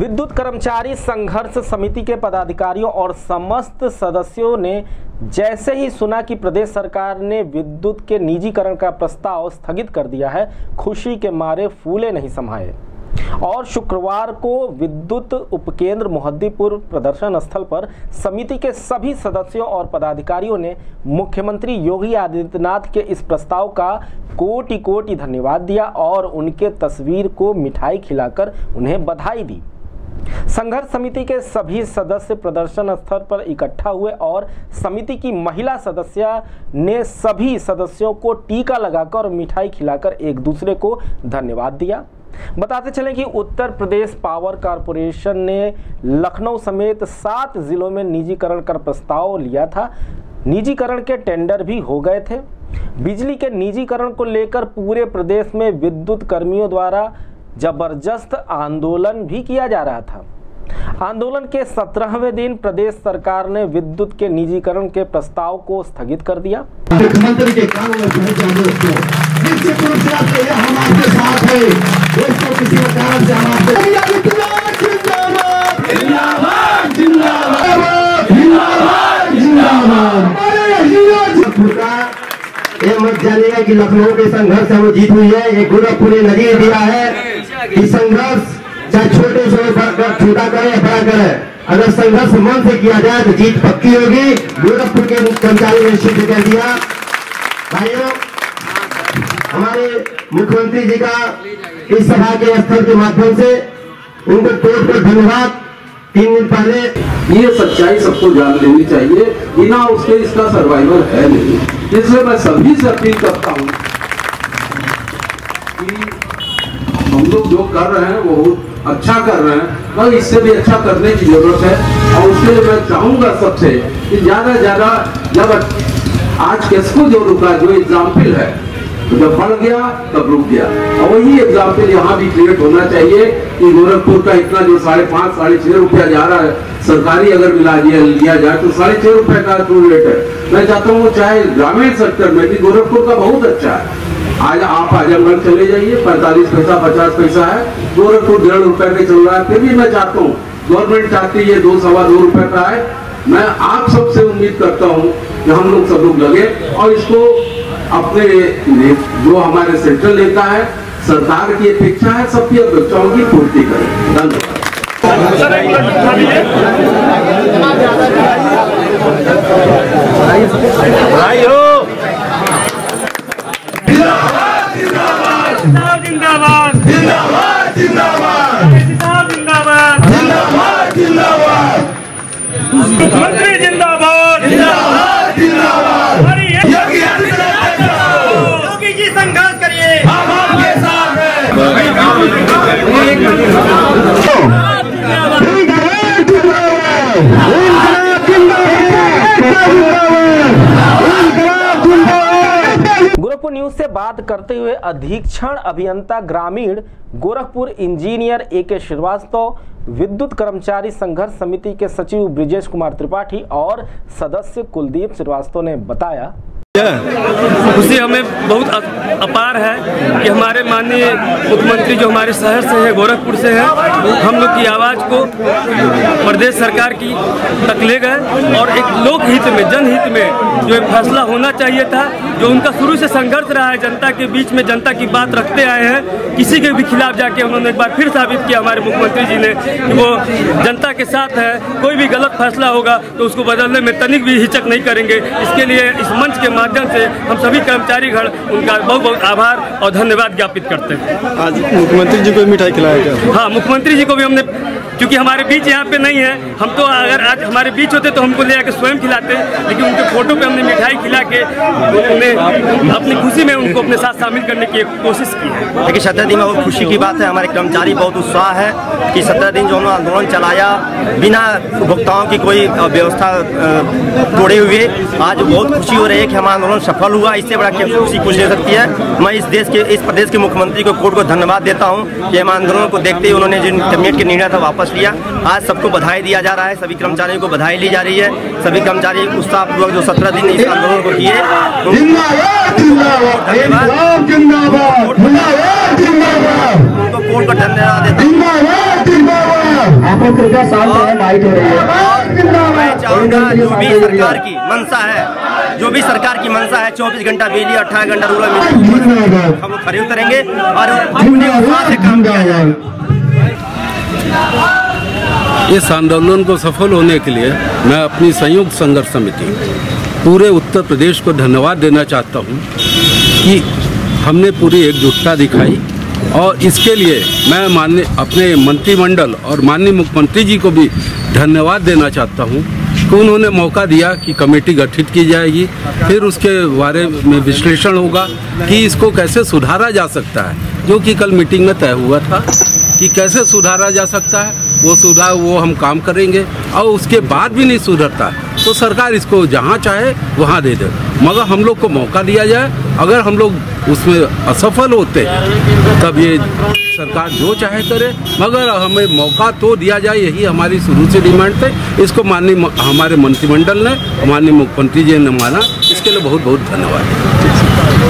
विद्युत कर्मचारी संघर्ष समिति के पदाधिकारियों और समस्त सदस्यों ने जैसे ही सुना कि प्रदेश सरकार ने विद्युत के निजीकरण का प्रस्ताव स्थगित कर दिया है, खुशी के मारे फूले नहीं समाये। और शुक्रवार को विद्युत उपकेंद्र मोहद्दीपुर प्रदर्शन स्थल पर समिति के सभी सदस्यों और पदाधिकारियों ने मुख्यमंत्री योगी आदित्यनाथ के इस प्रस्ताव का कोटि कोटि धन्यवाद दिया और उनके तस्वीर को मिठाई खिलाकर उन्हें बधाई दी। संघर्ष समिति के सभी सदस्य प्रदर्शन स्थल पर इकट्ठा हुए और समिति की महिला सदस्य ने सभी सदस्यों को टीका लगाकर और मिठाई खिलाकर एक दूसरे को धन्यवाद दिया। बताते चलें कि उत्तर प्रदेश पावर कारपोरेशन ने लखनऊ समेत सात जिलों में निजीकरण का प्रस्ताव लिया था। निजीकरण के टेंडर भी हो गए थे। बिजली के निजीकरण को लेकर पूरे प्रदेश में विद्युत कर्मियों द्वारा ज़बरदस्त आंदोलन भी किया जा रहा था। आंदोलन के सत्रहवें दिन प्रदेश सरकार ने विद्युत के निजीकरण के प्रस्ताव को स्थगित कर दिया। मुख्यमंत्री के हैं। ये मत जानिएगा कि लखनऊ के संघर्ष से हमें जीत हुई है। ये गोरखपुर ने नजीर दिया है। कि संघर्ष चाहे छोटे से छोटा करे या बड़ा करे अगर संघर्ष मन से किया जाए तो जीत पक्की होगी। गोरखपुर के कर्मचारी ने सिद्ध कर दिया। भाइयों हमारे मुख्यमंत्री जी का इस सभा के स्थल के माध्यम से उनको तोड़ पर धन्यवाद। तीन दिन पहले ये सच्चाई सबको जान लेनी चाहिए बिना उसके इसका सर्वाइवल है नहीं। इसलिए मैं सभी से अपील करता हूँ हम लोग जो कर रहे हैं, वो अच्छा कर रहे हैं मगर इससे भी अच्छा करने की ज़रूरत है। और उसके लिए मैं चाहूँगा सबसे कि ज़्यादा ज़्यादा जब आज किसको जो रुका जो एग्ज़ाम्पल है तो जब बढ़ गया, तब रुक गया। और वही एग्ज़ाम्पल यहाँ भी क्रिएट होना चाहिए कि गोरखपुर का इतना जो साढ़े पाँच, साढ़े छह रुपया जा रहा है, सरकारी अगर मिला दिया लिया जाए तो साढ़े छह रुपए का टूल रेट है? मैं चाहता हूँ चाहे ग्रामीण सेक्टर में भी गोरखपुर का बहुत अच्छा है। आज आप आजमगढ़ चले जाइए, पैंतालीस पैसा, पचास पैसा है, गोरखपुर डेढ़ रुपए के चल रहा है, फिर भी मैं चाहता हूँ, गवर्नमेंट चाहती है दो सवा दो रुपए का है, मैं आप सबसे उम्मीद करता हूँ कि हम लोग सब लोग लगे और इसको अपने जो हमारे सेंट्रल नेता है, सरकार की अपेक्षा है, सबकी अपेक्षाओं की पूर्ति करें। धन्यवाद। बात करते हुए अधीक्षण अभियंता ग्रामीण गोरखपुर इंजीनियर ए के श्रीवास्तव, विद्युत कर्मचारी संघर्ष समिति के सचिव ब्रिजेश कुमार त्रिपाठी और सदस्य कुलदीप श्रीवास्तव ने बताया। खुशी हमें बहुत अपार है कि हमारे माननीय मुख्यमंत्री जो हमारे शहर से है, गोरखपुर से है, हम लोग की आवाज़ को प्रदेश सरकार की तक ले गए और एक लोकहित में, जनहित में जो एक फैसला होना चाहिए था, जो उनका शुरू से संघर्ष रहा है, जनता के बीच में जनता की बात रखते आए हैं, किसी के भी खिलाफ जाके उन्होंने एक बार फिर साबित किया, हमारे मुख्यमंत्री जी ने कि वो जनता के साथ है, कोई भी गलत फैसला होगा तो उसको बदलने में तनिक भी हिचक नहीं करेंगे। इसके लिए इस मंच के माध्यम से हम सभी कर्मचारी घर उनका बहुत बहुत आभार और धन्यवाद ज्ञापित करते हैं। आज मुख्यमंत्री जी को मिठाई खिलाया गया। हाँ मुख्यमंत्री जी को भी हमने क्योंकि हमारे बीच यहाँ पे नहीं है। हम तो अगर आज हमारे बीच होते तो हमको ले आके स्वयं खिलाते, लेकिन उनके फ़ोटो पे हमने मिठाई खिला के उन्हें अपनी खुशी में उनको अपने साथ शामिल करने की कोशिश की है। देखिए, सत्रह दिन में बहुत खुशी की बात है। हमारे कर्मचारी बहुत उत्साह है कि सत्रह दिन जो उन्होंने आंदोलन चलाया, बिना उपभोक्ताओं की कोई व्यवस्था तोड़े हुए, आज बहुत खुशी हो रही है कि हमारा आंदोलन सफल हुआ। इससे बड़ा खुशी कुछ हो सकती है? मैं इस देश के, इस प्रदेश के मुख्यमंत्री को कोर्ट को धन्यवाद देता हूँ कि हम आंदोलन को देखते ही उन्होंने जिन कैबिनेट के निर्णय था वापस लिया आज सबको बधाई दिया जा रहा है। सभी कर्मचारियों को बधाई ली जा रही है। सभी कर्मचारी उत्साहपूर्वक जो सत्रह दिन इस आंदोलन को किए उनको कोर्ट को धन्यवाद हूँ। हो है। मैं चाहूँगा जो भी सरकार की मंशा है जो भी सरकार की मंशा है चौबीस घंटा बिजली अठारह घंटा रूरल मिल हम लोग खड़े उतरेंगे और अपने उत्साह से काम किया जाएगा इस आंदोलन को सफल होने के लिए मैं अपनी संयुक्त संघर्ष समिति, पूरे उत्तर प्रदेश को धन्यवाद देना चाहता हूँ कि हमने पूरी एकजुटता दिखाई और इसके लिए मैं माननीय अपने मंत्रिमंडल और माननीय मुख्यमंत्री जी को भी धन्यवाद देना चाहता हूँ कि उन्होंने मौका दिया कि कमेटी गठित की जाएगी। फिर उसके बारे में विश्लेषण होगा कि इसको कैसे सुधारा जा सकता है, जो कि कल मीटिंग में तय हुआ था कि कैसे सुधारा जा सकता है। वो सुधार, वो हम काम करेंगे और उसके बाद भी नहीं सुधरता। तो सरकार इसको जहाँ चाहे, वहाँ दे दे। मगर हम लोग को मौका दिया जाए, अगर हम लोग उसमें असफल होते, तब ये सरकार जो चाहे करे। मगर हमें मौका तो दिया जाए, यही हमारी शुरू से डिमांड थे। इसको माननीय हमारे मंत्रिमंडल ने माननीय मुख्यमंत्री जी ने माना। इसके लिए बहुत बहुत धन्यवाद।